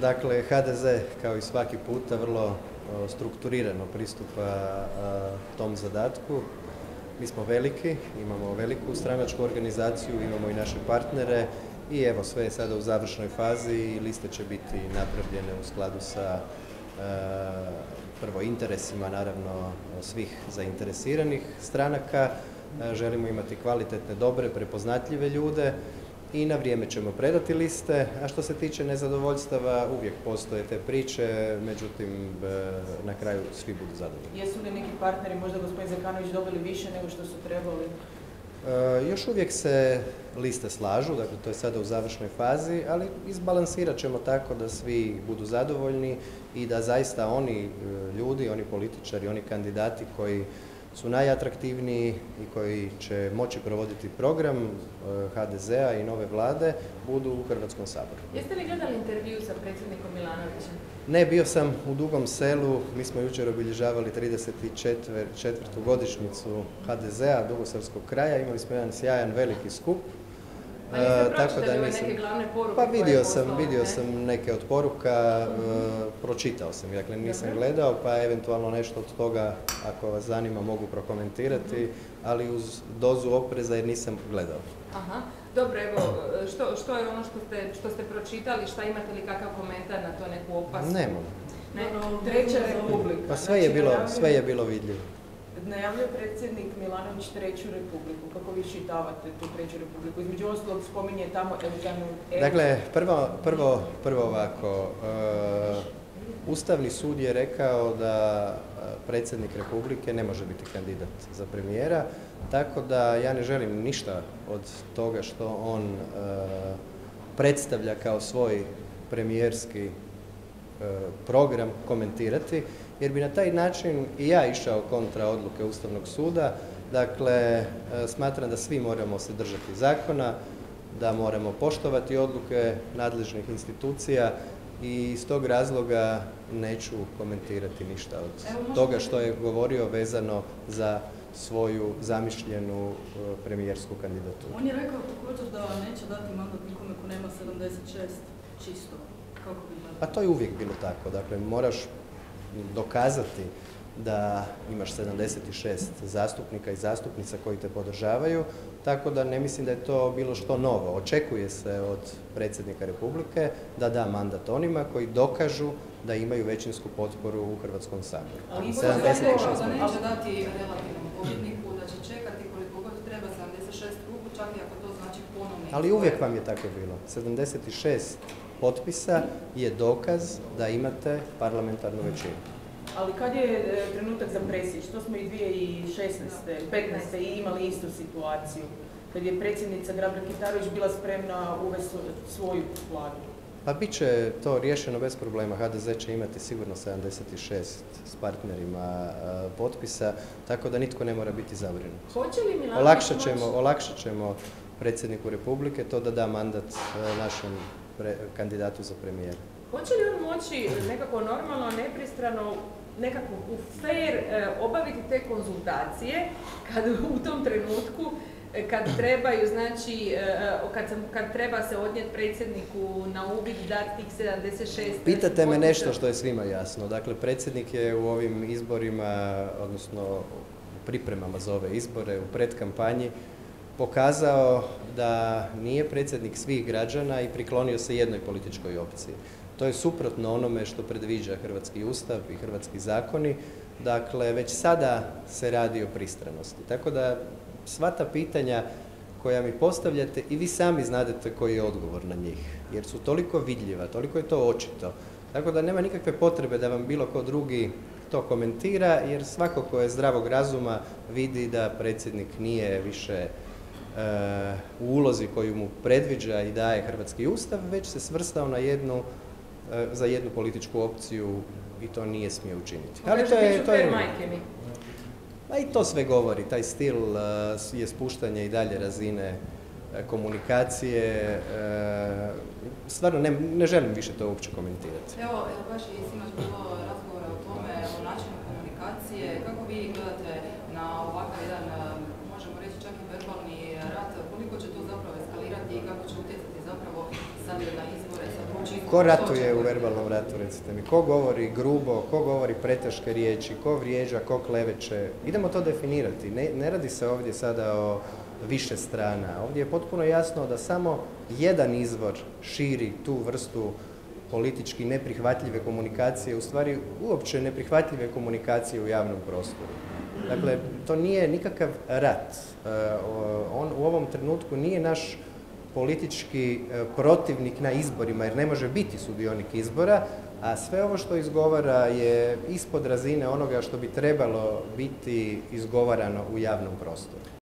Dakle, HDZ kao i svaki puta vrlo strukturirano pristupa tom zadatku. Mi smo veliki, imamo veliku stranačku organizaciju, imamo i naše partnere i evo sve je sada u završnoj fazi i liste će biti napravljene u skladu sa prvo interesima naravno svih zainteresiranih stranaka. Želimo imati kvalitetne, dobre, prepoznatljive ljude i na vrijeme ćemo predati liste, a što se tiče nezadovoljstava uvijek postoje te priče, međutim e, na kraju svi budu zadovoljni. Jesu li neki partneri, možda gospodin Zekanović, dobili više nego što su trebali? E, još uvijek se liste slažu, dakle to je sada u završnoj fazi, ali izbalansirat ćemo tako da svi budu zadovoljni i da zaista oni e, ljudi, oni političari, oni kandidati koji su najatraktivniji i koji će moći provoditi program e, HDZ-a i nove vlade budu u Hrvatskom saboru. Jeste li gledali intervju sa predsjednikom Milanovićem? Ne, bio sam u Dugom selu, mi smo jučer obilježavali 34. godišnjicu HDZ-a Dugosavskog kraja, imali smo jedan sjajan veliki skup E, tako da nisam... neke glavne poruke Pa vidio sam, vidio sam neke od poruka, e, pročitao sam, dakle nisam gledao, pa eventualno nešto od toga, ako vas zanima, mogu prokomentirati, ali uz dozu opreza jer nisam gledao. Aha, dobro, evo, što, što je ono što ste, što ste pročitali, šta imate li kakav komentar na to neku opasku? Nemam. Ne, treća republika. Pa sve je znači, bilo, sve je bilo vidljivo. Najavljuje predsjednik Milanović treću republiku. Kako vi šitavate tu treću republiku? Između ostalog spominje tamo Evžanu... Dakle, prvo, prvo, prvo ovako. Uh, Ustavni sud je rekao da uh, predsjednik republike ne može biti kandidat za premijera, tako da ja ne želim ništa od toga što on uh, predstavlja kao svoj premijerski program komentirati jer bi na taj način i ja išao kontra odluke Ustavnog suda. Dakle, e, smatram da svi moramo se držati zakona, da moramo poštovati odluke nadležnih institucija i iz tog razloga neću komentirati ništa od toga što je govorio vezano za svoju zamišljenu e, premijersku kandidaturu. On je rekao također da neće dati mandat nikome ko nema 76 čisto. Kako bi A to je uvijek bilo tako. Dakle, moraš dokazati da imaš 76 zastupnika i zastupnica koji te podržavaju, tako da ne mislim da je to bilo što novo. Očekuje se od predsjednika Republike da da mandat onima koji dokažu da imaju većinsku potporu u Hrvatskom saboru. Ali 76 da neće dati relativnom pobjedniku, da će čekati koliko god treba 76 ruku, čak i ako to znači ponovno. Ali uvijek vam je tako bilo. 76 potpisa je dokaz da imate parlamentarnu većinu. Ali kad je e, trenutak za presjeć? To smo i 2016. 15. imali istu situaciju. Kad je predsjednica Grabra Kitarović bila spremna uvesti svoju vladu. Pa bit će to riješeno bez problema. HDZ će imati sigurno 76 s partnerima e, potpisa, tako da nitko ne mora biti zabrinut. Hoće li olakšat ćemo, olakšat ćemo predsjedniku Republike to da da mandat e, kandidatu za premijera. Hoće li on moći nekako normalno, nepristrano, nekako u fair e, obaviti te konzultacije kad u tom trenutku e, kad trebaju, znači, e, kad, kad treba se odnijeti predsjedniku na uvid dati tih 76... Pitate me nešto što je svima jasno. Dakle, predsjednik je u ovim izborima, odnosno pripremama za ove izbore, u predkampanji, pokazao da nije predsjednik svih građana i priklonio se jednoj političkoj opciji. To je suprotno onome što predviđa Hrvatski ustav i hrvatski zakoni. Dakle, već sada se radi o pristranosti. Tako da sva ta pitanja koja mi postavljate i vi sami znadete koji je odgovor na njih. Jer su toliko vidljiva, toliko je to očito. Tako da nema nikakve potrebe da vam bilo ko drugi to komentira, jer svako ko je zdravog razuma vidi da predsjednik nije više u ulozi koju mu predviđa i daje Hrvatski ustav, već se svrstao na jednu, e, za jednu političku opciju i to nije smio učiniti. Ali to je, to je, pa i to sve govori, taj stil e, je spuštanje i dalje razine komunikacije. Stvarno ne, ne želim više to uopće komentirati. Evo, evo baš i sinoć bilo razgovora o tome, o načinu komunikacije. Kako vi gledate na ovakav jedan, možemo reći čak i verbalni rat, koliko će to zapravo eskalirati i kako će utjecati zapravo sad na izbore sa Ko ratuje u verbalnom ratu, recite mi? Ko govori grubo, ko govori preteške riječi, ko vrijeđa, ko kleveće? Idemo to definirati. Ne, ne radi se ovdje sada o više strana. Ovdje je potpuno jasno da samo jedan izvor širi tu vrstu politički neprihvatljive komunikacije, u stvari uopće neprihvatljive komunikacije u javnom prostoru. Dakle, to nije nikakav rat. E, on u ovom trenutku nije naš politički e, protivnik na izborima, jer ne može biti sudionik izbora, a sve ovo što izgovara je ispod razine onoga što bi trebalo biti izgovarano u javnom prostoru.